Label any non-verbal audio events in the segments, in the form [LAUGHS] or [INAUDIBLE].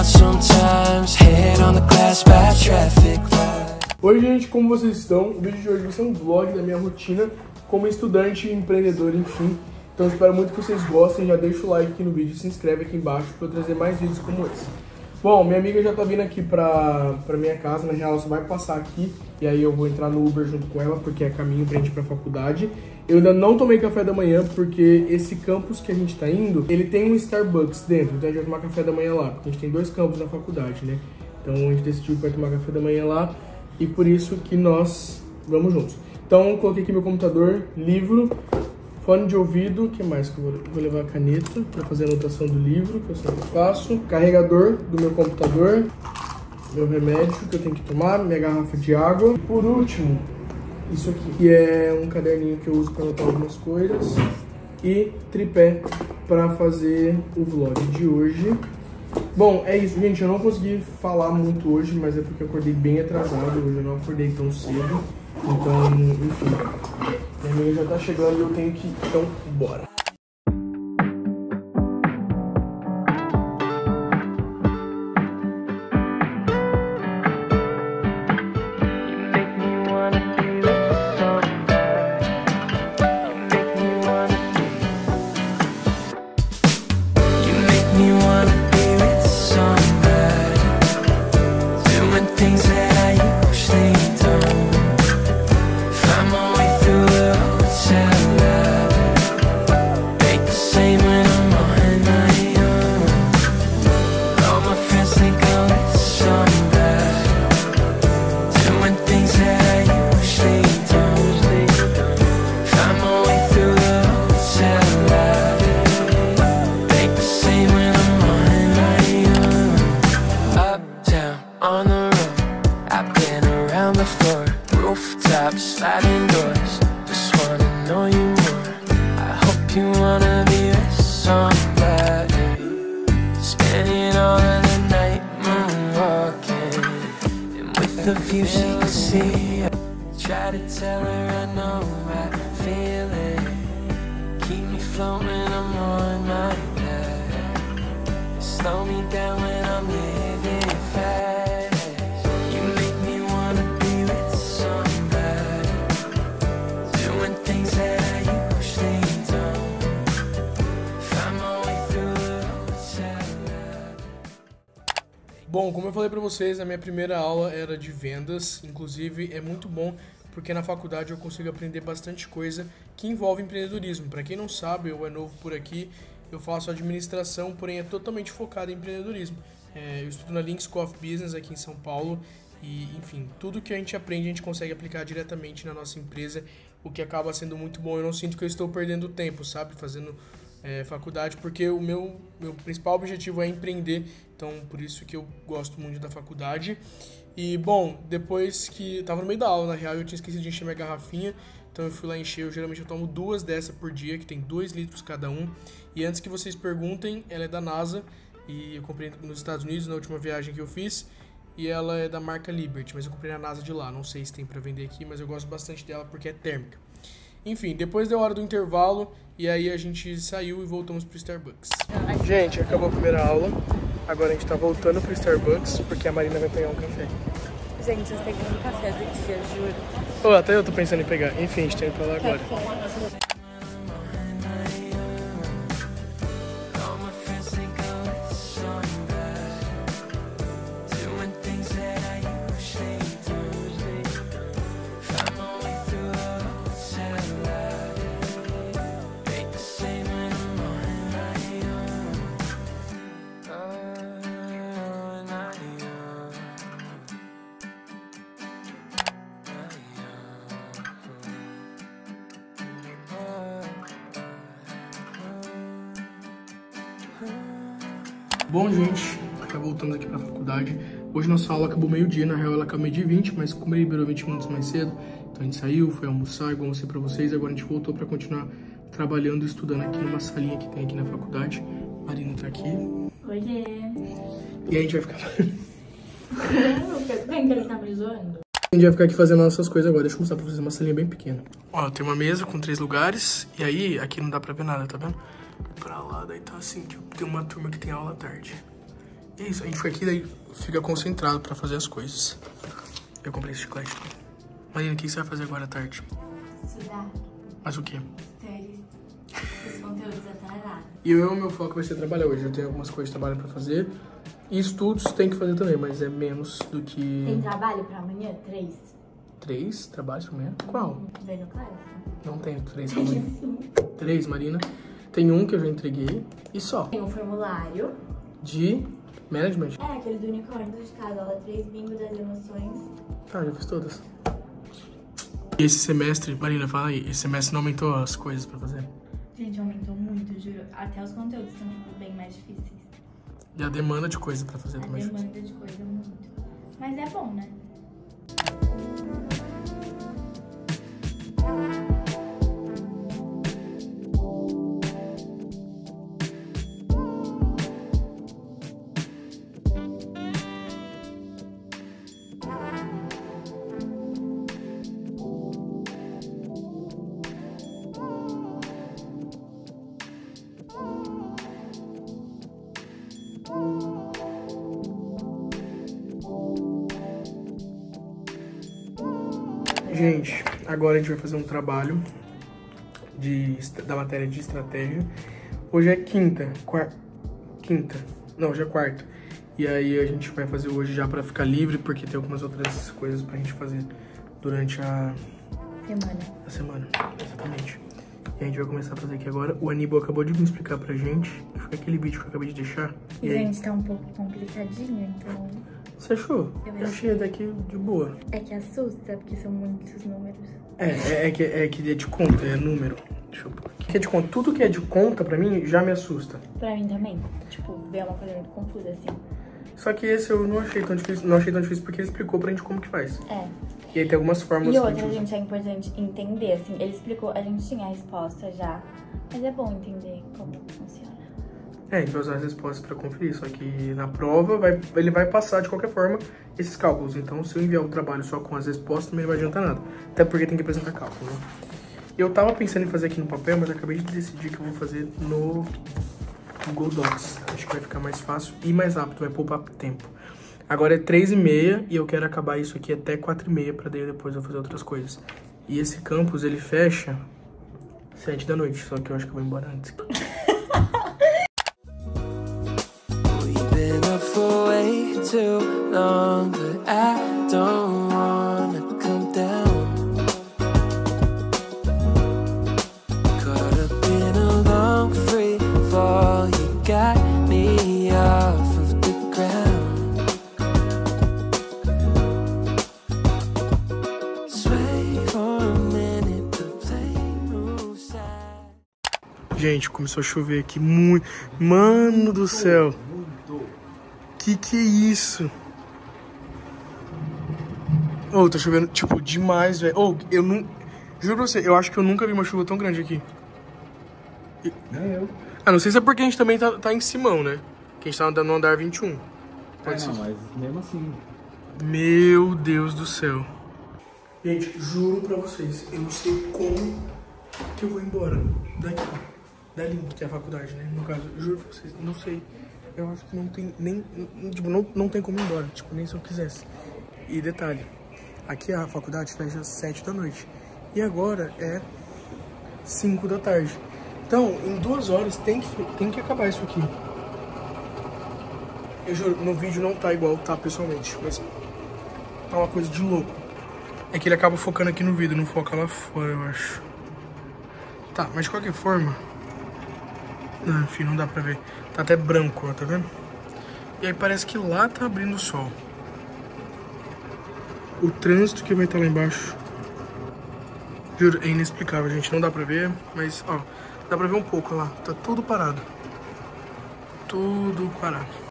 out sometimes, head on the glass by traffic. Oi gente, como vocês estão? O vídeo de hoje vai ser um vlog da minha rotina como estudante e empreendedor, enfim. Então espero muito que vocês gostem, já deixa o like aqui no vídeo, se inscreve aqui embaixo para eu trazer mais vídeos como esse. Bom, minha amiga já tá vindo aqui pra, pra minha casa, na real ela só vai passar aqui e aí eu vou entrar no Uber junto com ela porque é caminho pra gente ir pra faculdade. Eu ainda não tomei café da manhã porque esse campus que a gente tá indo, ele tem um Starbucks dentro, então a gente vai tomar café da manhã lá, porque a gente tem dois campos na faculdade, né? Então a gente decidiu que vai tomar café da manhã lá e por isso que nós vamos juntos. Então coloquei aqui meu computador, livro, fone de ouvido, que mais que eu vou, levar a caneta para fazer a anotação do livro, que eu sempre faço, carregador do meu computador, meu remédio que eu tenho que tomar, minha garrafa de água. E por último, isso aqui, que é um caderninho que eu uso para anotar algumas coisas e tripé para fazer o vlog de hoje. Bom, é isso, gente. Eu não consegui falar muito hoje, mas é porque eu acordei bem atrasado. Hoje eu não acordei tão cedo. Então, enfim. Minha amiga já tá chegando e eu tenho que ir. Então, bora. The view she can see. Try to tell her I know I feel it. Keep me floating, I'm on my back. Slow me down when I'm living Bom, como eu falei pra vocês, a minha primeira aula era de vendas. Inclusive, é muito bom porque na faculdade eu consigo aprender bastante coisa que envolve empreendedorismo. Pra quem não sabe, ou é novo por aqui, eu faço administração, porém é totalmente focado em empreendedorismo. É, eu estudo na Link School of Business aqui em São Paulo e, enfim, tudo que a gente aprende a gente consegue aplicar diretamente na nossa empresa, o que acaba sendo muito bom. Eu não sinto que eu estou perdendo tempo, sabe, fazendo é, faculdade, porque o meu, meu principal objetivo é empreender, então por isso que eu gosto muito da faculdade. E bom, depois que tava no meio da aula, na real, eu tinha esquecido de encher minha garrafinha, então eu fui lá encher. Eu geralmente eu tomo duas dessa por dia, que tem dois litros cada um. E antes que vocês perguntem, ela é da NASA e eu comprei nos Estados Unidos na última viagem que eu fiz. E ela é da marca Liberty, mas eu comprei na NASA de lá. Não sei se tem pra vender aqui, mas eu gosto bastante dela porque é térmica. Enfim, depois deu hora do intervalo e aí a gente saiu e voltamos pro Starbucks. Gente, acabou a primeira aula. Agora a gente tá voltando pro Starbucks porque a Marina vai pegar um café. Gente, o segundo café do dia, juro. Oh, até eu tô pensando em pegar. Enfim, a gente tá indo pra lá agora. Bom, gente, tá voltando aqui pra faculdade. Hoje nossa aula acabou meio-dia, na real ela acabou meio-dia e 20, mas como ele liberou 20 minutos mais cedo, então a gente saiu, foi almoçar, igual mostrei pra vocês, agora a gente voltou pra continuar trabalhando e estudando aqui numa salinha que tem aqui na faculdade. Marina tá aqui. Oiê. E aí a gente vai ficar. [LAUGHS] Vem que ele tá me zoando. A gente vai ficar aqui fazendo nossas coisas agora. Deixa eu mostrar pra vocês uma salinha bem pequena. Ó, tem uma mesa com três lugares. E aí, aqui não dá pra ver nada, tá vendo? Pra lá, daí tá assim, tipo, tem uma turma que tem aula à tarde. E é isso, a gente fica aqui, daí fica concentrado pra fazer as coisas. Eu comprei esse chiclete. Marina, o que você vai fazer agora à tarde? Estudar Mas o quê? séries, os conteúdos atrasados. E eu, meu foco vai ser trabalhar hoje. Eu tenho algumas coisas de trabalho pra fazer. E estudos tem que fazer também, mas é menos do que Tem trabalho pra amanhã? Três? três trabalhos por manhã. Qual? Claro? Não tenho três pra amanhã. Três, Marina. Tem um que eu já entreguei. E só. Tem um formulário. De management. É, aquele do unicórnio de casa, aula 3, bingo das emoções. Tá, já fiz todas. E esse semestre, Marina, fala aí. Esse semestre não aumentou as coisas pra fazer? Gente, aumentou muito, juro. Até os conteúdos estão tipo, bem mais difíceis. E a demanda de coisa pra fazer A também. demanda de coisa muito. Mas é bom, né? Gente, agora a gente vai fazer um trabalho de, da matéria de estratégia. Hoje é quinta, quar, quinta, não, hoje é quarta. E aí a gente vai fazer hoje já pra ficar livre, porque tem algumas outras coisas pra gente fazer durante a, Semana. a semana. Exatamente. E a gente vai começar a fazer aqui agora. O Aníbal acabou de me explicar pra gente. Foi aquele vídeo que eu acabei de deixar. E aí, Gente, tá um pouco complicadinho, então. Você achou? Eu Eu achei daqui de boa. É que assusta, porque são muitos números. É, é, é que, é que é de conta, é número. Deixa eu pôr aqui. Que é de conta. Tudo que é de conta, pra mim, já me assusta. Pra mim também. Tipo, ver uma coisa muito confusa, assim. Só que esse eu não achei tão difícil. Não achei tão difícil porque ele explicou pra gente como que faz. É. E aí tem algumas fórmulas E outra, gente gente, é importante entender, assim, ele explicou, a gente tinha a resposta já, mas é bom entender como funciona. É, gente vai usar as respostas pra conferir. Só que na prova vai, ele vai passar de qualquer forma esses cálculos. Então se eu enviar o trabalho só com as respostas, também não vai adiantar nada. Até porque tem que apresentar cálculo, né? Eu tava pensando em fazer aqui no papel, mas acabei de decidir que eu vou fazer no Google Docs. Acho que vai ficar mais fácil e mais rápido, vai poupar tempo. Agora é 3 e meia e eu quero acabar isso aqui até 4 e meia pra daí depois eu fazer outras coisas. E esse campus, ele fecha 7 da noite, só que eu acho que eu vou embora antes. Too long, but I don't wanna come down. Caught up in a long free fall, you got me off of the ground. Sway for a minute, the play moves. Gente, começou a chover aqui muito. Mano do céu. Que que é isso? Ô, tá chovendo, tipo, demais, velho. Ô, eu não. Juro pra você, eu acho que eu nunca vi uma chuva tão grande aqui. Nem eu. Ah, não sei se é porque a gente também tá, tá em Simão, né? Que a gente tá no andar 21. É, Pode não, ser. mas mesmo assim. Meu Deus do céu. Gente, juro pra vocês, eu não sei como que eu vou embora daqui. Dali, que é a faculdade, né? No caso, juro pra vocês, não sei. Eu acho que não tem nem. Tipo, não, não tem como ir embora, tipo, nem se eu quisesse. E detalhe, aqui a faculdade fecha às 7 da noite. E agora é 5 da tarde. Então, em duas horas tem que, tem que acabar isso aqui. Eu juro, no vídeo não tá igual tá pessoalmente, mas tá uma coisa de louco. É que ele acaba focando aqui no vidro, não foca lá fora, eu acho. Tá, mas de qualquer forma. Não, enfim, não dá pra ver. Tá até branco, ó, tá vendo? E aí parece que lá tá abrindo o sol. O trânsito que vai estar lá embaixo. Juro, é inexplicável, gente. Não dá pra ver, mas, ó, dá pra ver um pouco lá. Tá tudo parado. Tudo parado.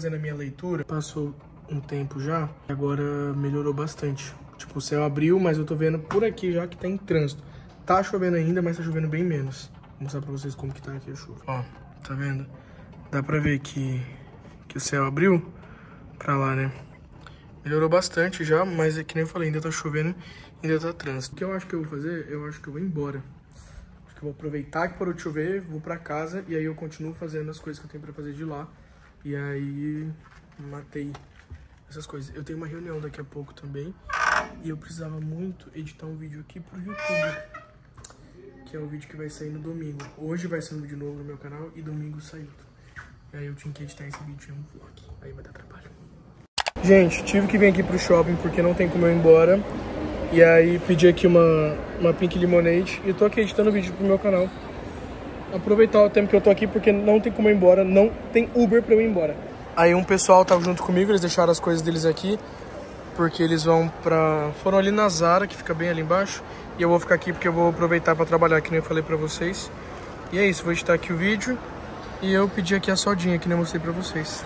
Fazendo a minha leitura, passou um tempo já, agora melhorou bastante. Tipo, o céu abriu, mas eu tô vendo por aqui já que tá em trânsito. Tá chovendo ainda, mas tá chovendo bem menos. Vou mostrar pra vocês como que tá aqui a chuva. Ó, tá vendo? Dá pra ver que, que o céu abriu pra lá, né? Melhorou bastante já, mas é que nem eu falei, ainda tá chovendo, ainda tá trânsito. O que eu acho que eu vou fazer? Eu acho que eu vou embora. Acho que eu vou aproveitar que parou de chover, vou pra casa e aí eu continuo fazendo as coisas que eu tenho pra fazer de lá. E aí matei essas coisas. Eu tenho uma reunião daqui a pouco também e eu precisava muito editar um vídeo aqui pro YouTube. Que é o vídeo que vai sair no domingo. Hoje vai ser um vídeo novo no meu canal e domingo saiu. E aí eu tinha que editar esse vídeo em um vlog. Aí vai dar trabalho. Gente, tive que vir aqui pro shopping porque não tem como eu ir embora. E aí pedi aqui uma, uma Pink Lemonade e tô aqui editando vídeo pro meu canal. Aproveitar o tempo que eu tô aqui porque não tem como ir embora, não tem Uber pra eu ir embora. Aí um pessoal tava junto comigo, eles deixaram as coisas deles aqui, porque eles vão pra... foram ali na Zara, que fica bem ali embaixo, e eu vou ficar aqui porque eu vou aproveitar pra trabalhar, que nem eu falei pra vocês. E é isso, vou editar aqui o vídeo, e eu pedi aqui a sodinha, que nem eu mostrei pra vocês.